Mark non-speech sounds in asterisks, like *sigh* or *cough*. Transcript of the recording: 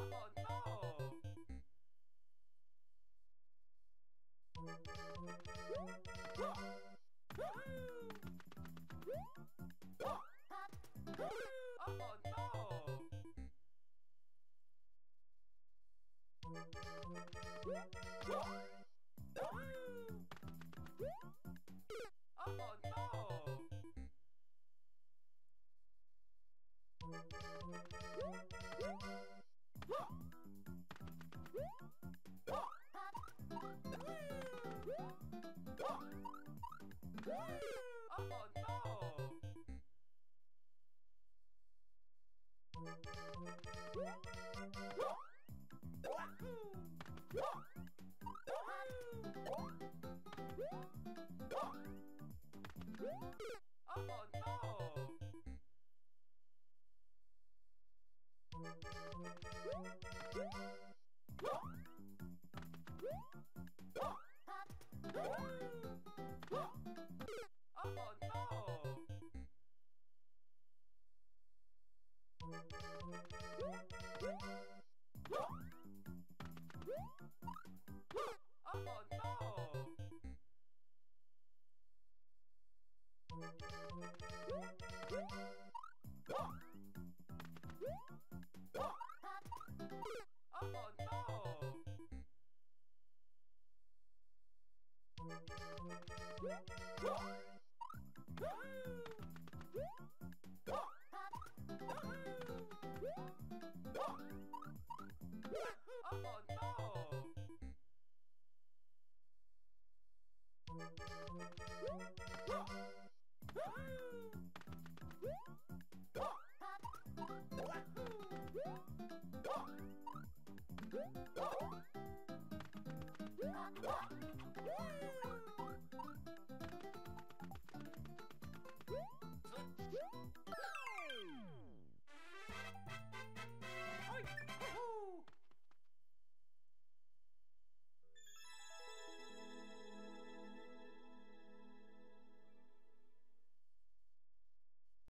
Oh no! Oh no! Oh no! Oh Ah! *laughs* *laughs* *laughs*